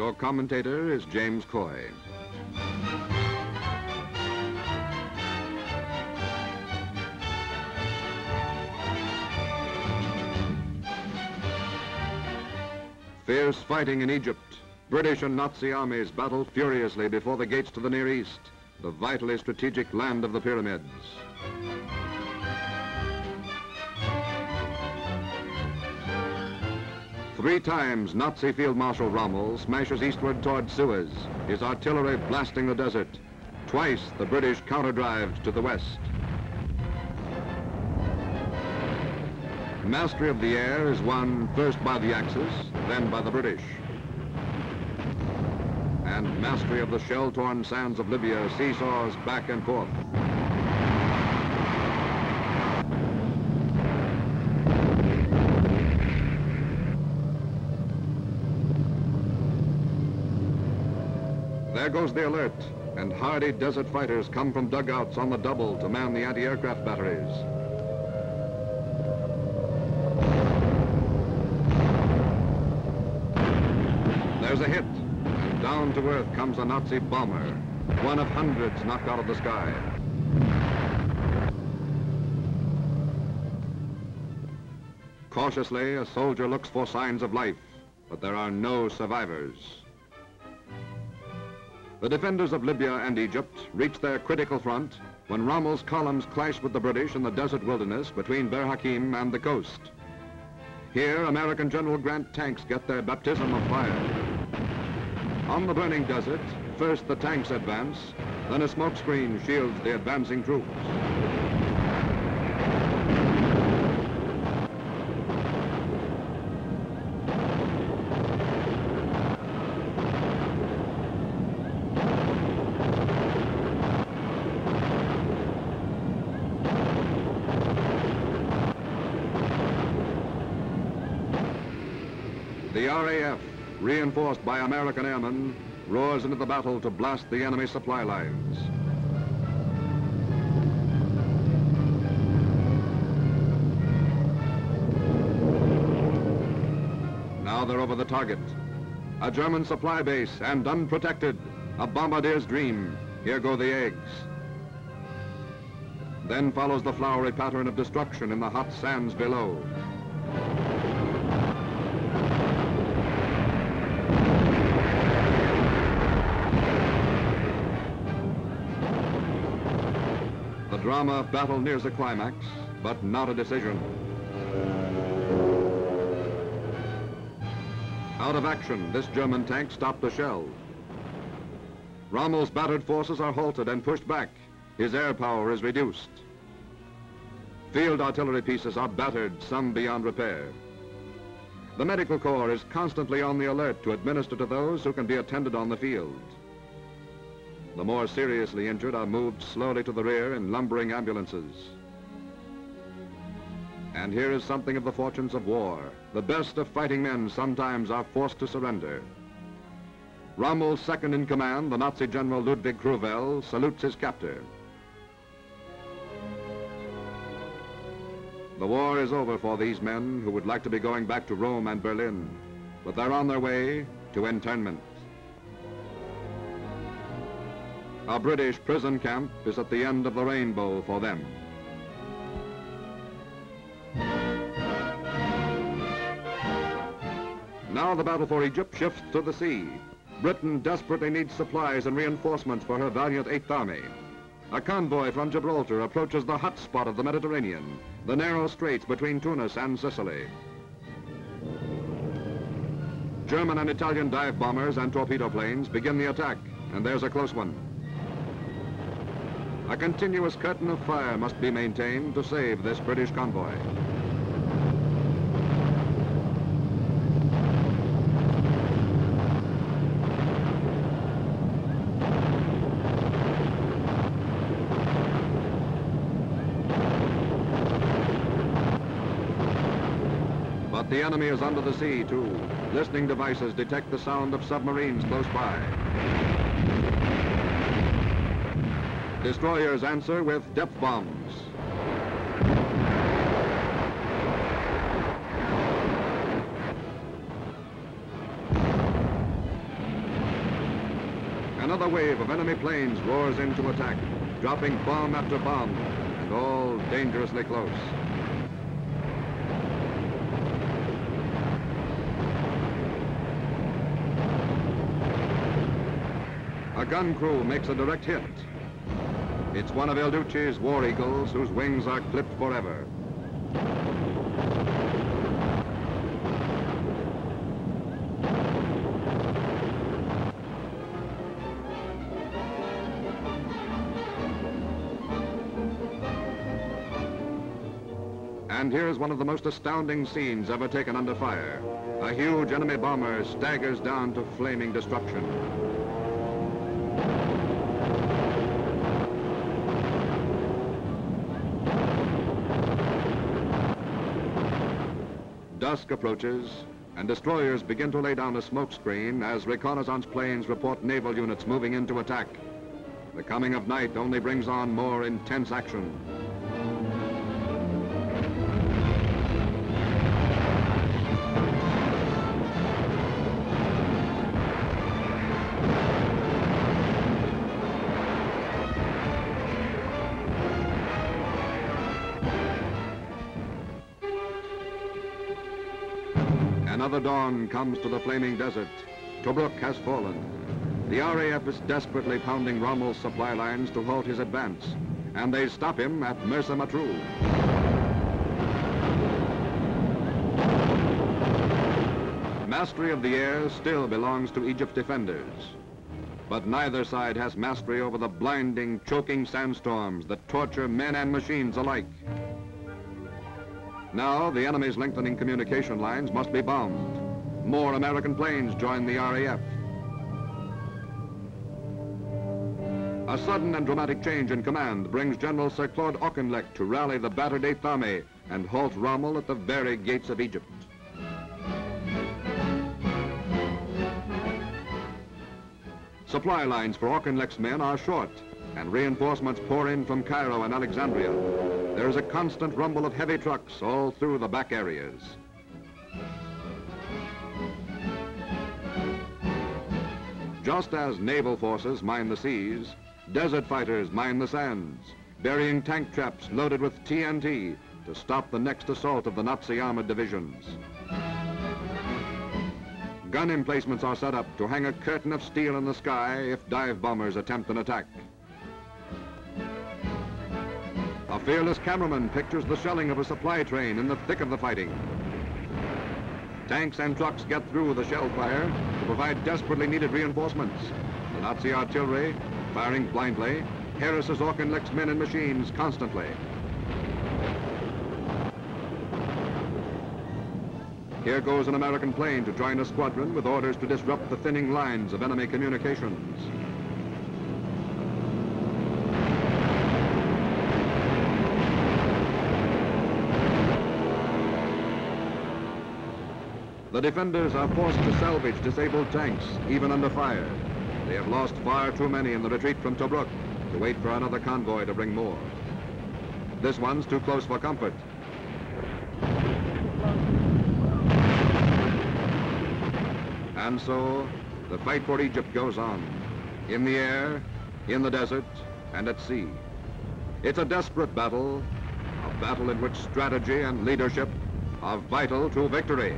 Your commentator is James Coy. Fierce fighting in Egypt. British and Nazi armies battle furiously before the gates to the Near East, the vitally strategic land of the pyramids. Three times Nazi Field Marshal Rommel smashes eastward toward Suez, his artillery blasting the desert. Twice the British counterdrives to the west. Mastery of the air is won first by the Axis, then by the British. And mastery of the shell-torn sands of Libya seesaws back and forth. Goes the alert, and hardy desert fighters come from dugouts on the double to man the anti-aircraft batteries. There's a hit, and down to earth comes a Nazi bomber, one of hundreds knocked out of the sky. Cautiously, a soldier looks for signs of life, but there are no survivors. The defenders of Libya and Egypt reach their critical front when Rommel's columns clash with the British in the desert wilderness between Bir Hakeim and the coast. Here, American General Grant tanks get their baptism of fire. On the burning desert, first the tanks advance, then a smoke screen shields the advancing troops. RAF, reinforced by American airmen, roars into the battle to blast the enemy supply lines. Now they're over the target. A German supply base and unprotected. A bombardier's dream. Here go the eggs. Then follows the flowery pattern of destruction in the hot sands below. The drama of battle nears a climax, but not a decision. Out of action, this German tank stopped the shell. Rommel's battered forces are halted and pushed back. His air power is reduced. Field artillery pieces are battered, some beyond repair. The medical corps is constantly on the alert to administer to those who can be attended on the field. The more seriously injured are moved slowly to the rear in lumbering ambulances. And here is something of the fortunes of war. The best of fighting men sometimes are forced to surrender. Rommel's second in command, the Nazi General Ludwig Crüwell, salutes his captor. The war is over for these men who would like to be going back to Rome and Berlin, but they're on their way to internment. A British prison camp is at the end of the rainbow for them. Now the battle for Egypt shifts to the sea. Britain desperately needs supplies and reinforcements for her valiant Eighth Army. A convoy from Gibraltar approaches the hot spot of the Mediterranean, the narrow straits between Tunis and Sicily. German and Italian dive bombers and torpedo planes begin the attack, and there's a close one. A continuous curtain of fire must be maintained to save this British convoy. But the enemy is under the sea, too. Listening devices detect the sound of submarines close by. Destroyers answer with depth bombs. another wave of enemy planes roars into attack, dropping bomb after bomb, and all dangerously close. A gun crew makes a direct hit. It's one of El Duce's war eagles whose wings are clipped forever. And here's one of the most astounding scenes ever taken under fire. A huge enemy bomber staggers down to flaming destruction. Dusk approaches, and destroyers begin to lay down a smoke screen as reconnaissance planes report naval units moving into attack. The coming of night only brings on more intense action. Another dawn comes to the flaming desert. Tobruk has fallen. The RAF is desperately pounding Rommel's supply lines to halt his advance, and they stop him at Mersa Matruh. Mastery of the air still belongs to Egypt's defenders. But neither side has mastery over the blinding, choking sandstorms that torture men and machines alike. Now, the enemy's lengthening communication lines must be bombed. More American planes join the RAF. A sudden and dramatic change in command brings General Sir Claude Auchinleck to rally the battered Eighth Army and halt Rommel at the very gates of Egypt. Supply lines for Auchinleck's men are short, and reinforcements pour in from Cairo and Alexandria. There is a constant rumble of heavy trucks all through the back areas. Just as naval forces mine the seas, desert fighters mine the sands, burying tank traps loaded with TNT to stop the next assault of the Nazi armored divisions. Gun emplacements are set up to hang a curtain of steel in the sky if dive bombers attempt an attack. A fearless cameraman pictures the shelling of a supply train in the thick of the fighting. Tanks and trucks get through the shell fire to provide desperately needed reinforcements. The Nazi artillery, firing blindly, harasses Auchinleck's men and machines constantly. Here goes an American plane to join a squadron with orders to disrupt the thinning lines of enemy communications. The defenders are forced to salvage disabled tanks, even under fire. They have lost far too many in the retreat from Tobruk to wait for another convoy to bring more. This one's too close for comfort. And so, the fight for Egypt goes on. In the air, in the desert, and at sea. It's a desperate battle, a battle in which strategy and leadership are vital to victory.